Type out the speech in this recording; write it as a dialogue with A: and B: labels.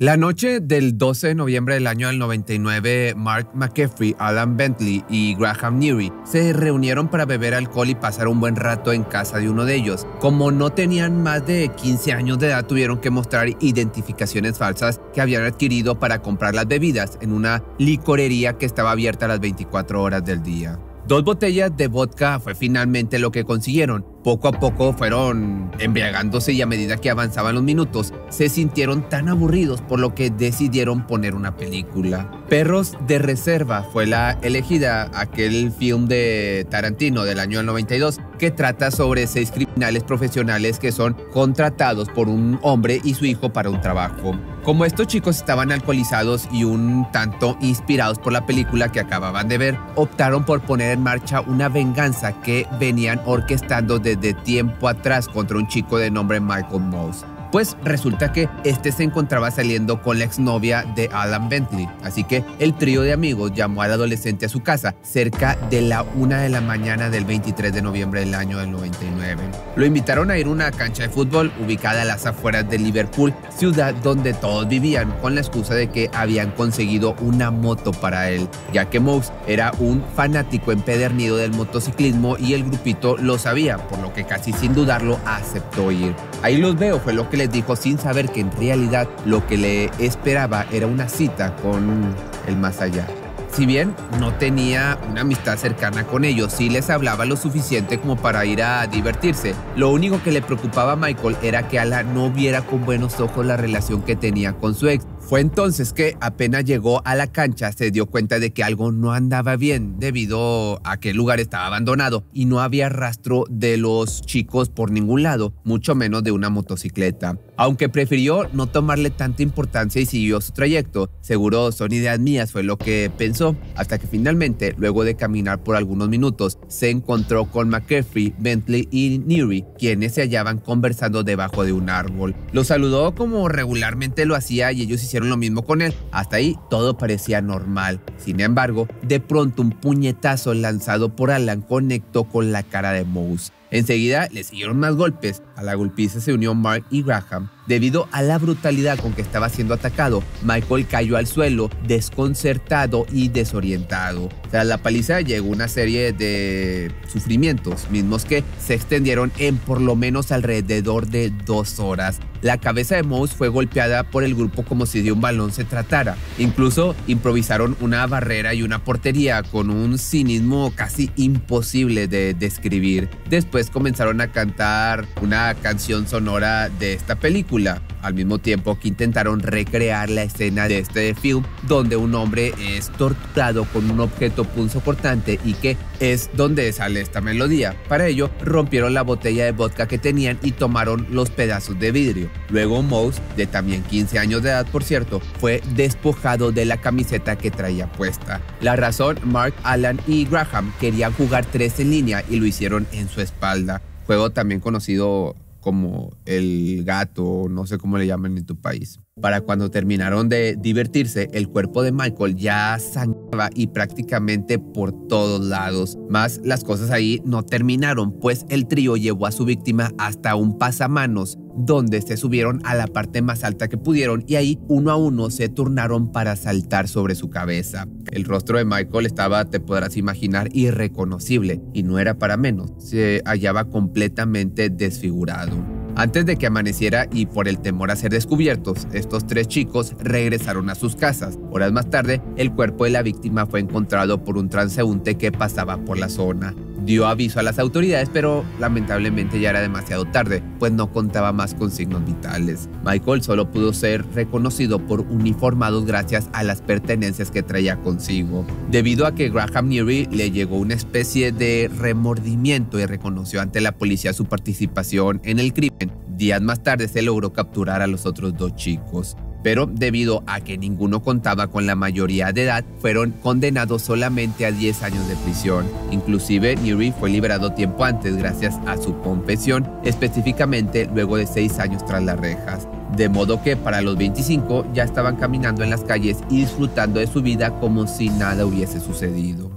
A: La noche del 12 de noviembre del año del 99, Mark McCaffrey, Alan Bentley y Graham Neary se reunieron para beber alcohol y pasar un buen rato en casa de uno de ellos. Como no tenían más de 15 años de edad, tuvieron que mostrar identificaciones falsas que habían adquirido para comprar las bebidas en una licorería que estaba abierta a las 24 horas del día. Dos botellas de vodka fue finalmente lo que consiguieron. Poco a poco fueron embriagándose y a medida que avanzaban los minutos se sintieron tan aburridos por lo que decidieron poner una película. Perros de Reserva fue la elegida, aquel film de Tarantino del año 92 que trata sobre seis criminales profesionales que son contratados por un hombre y su hijo para un trabajo. Como estos chicos estaban alcoholizados y un tanto inspirados por la película que acababan de ver, optaron por poner en marcha una venganza que venían orquestando desde tiempo atrás contra un chico de nombre Michael Mouse. Pues resulta que este se encontraba saliendo con la exnovia de Alan Bentley, así que el trío de amigos llamó al adolescente a su casa cerca de la una de la mañana del 23 de noviembre del año del 99. Lo invitaron a ir a una cancha de fútbol ubicada a las afueras de Liverpool, ciudad donde todos vivían, con la excusa de que habían conseguido una moto para él, ya que Mouse era un fanático empedernido del motociclismo y el grupito lo sabía, por lo que casi sin dudarlo aceptó ir. Ahí los veo, fue lo que les dijo sin saber que en realidad lo que le esperaba era una cita con el más allá. Si bien no tenía una amistad cercana con ellos, sí les hablaba lo suficiente como para ir a divertirse. Lo único que le preocupaba a Michael era que Alan no viera con buenos ojos la relación que tenía con su ex. Fue entonces que apenas llegó a la cancha se dio cuenta de que algo no andaba bien debido a que el lugar estaba abandonado y no había rastro de los chicos por ningún lado, mucho menos de una motocicleta. Aunque prefirió no tomarle tanta importancia y siguió su trayecto, seguro son ideas mías fue lo que pensó, hasta que finalmente, luego de caminar por algunos minutos, se encontró con McCaffrey, Bentley y Neary, quienes se hallaban conversando debajo de un árbol. Los saludó como regularmente lo hacía y ellos hicieron lo mismo con él. Hasta ahí todo parecía normal. Sin embargo, de pronto un puñetazo lanzado por Alan conectó con la cara de Mouse. Enseguida le siguieron más golpes. A la golpiza se unió Mark y Graham. Debido a la brutalidad con que estaba siendo atacado, Michael cayó al suelo, desconcertado y desorientado. Tras la paliza llegó una serie de sufrimientos, mismos que se extendieron en por lo menos alrededor de dos horas. La cabeza de Mouse fue golpeada por el grupo como si de un balón se tratara. Incluso improvisaron una barrera y una portería con un cinismo casi imposible de describir. Comenzaron a cantar una canción sonora de esta película al mismo tiempo que intentaron recrear la escena de este film donde un hombre es torturado con un objeto punzocortante y que es donde sale esta melodía. Para ello, rompieron la botella de vodka que tenían y tomaron los pedazos de vidrio. Luego Mouse, de también 15 años de edad por cierto, fue despojado de la camiseta que traía puesta. La razón, Mark, Alan y Graham querían jugar tres en línea y lo hicieron en su espalda. Juego también conocido como el gato, no sé cómo le llaman en tu país. Para cuando terminaron de divertirse, el cuerpo de Michael ya sangraba y prácticamente por todos lados. Más las cosas ahí no terminaron, pues el trío llevó a su víctima hasta un pasamanos donde se subieron a la parte más alta que pudieron y ahí uno a uno se turnaron para saltar sobre su cabeza. El rostro de Michael estaba, te podrás imaginar, irreconocible y no era para menos, se hallaba completamente desfigurado. Antes de que amaneciera y por el temor a ser descubiertos, estos tres chicos regresaron a sus casas. Horas más tarde, el cuerpo de la víctima fue encontrado por un transeúnte que pasaba por la zona. Dio aviso a las autoridades, pero lamentablemente ya era demasiado tarde, pues no contaba más con signos vitales. Michael solo pudo ser reconocido por uniformados gracias a las pertenencias que traía consigo. Debido a que Graham Neary le llegó una especie de remordimiento y reconoció ante la policía su participación en el crimen, días más tarde se logró capturar a los otros dos chicos pero debido a que ninguno contaba con la mayoría de edad, fueron condenados solamente a 10 años de prisión. Inclusive, Neary fue liberado tiempo antes gracias a su confesión, específicamente luego de 6 años tras las rejas. De modo que para los 25 ya estaban caminando en las calles y disfrutando de su vida como si nada hubiese sucedido.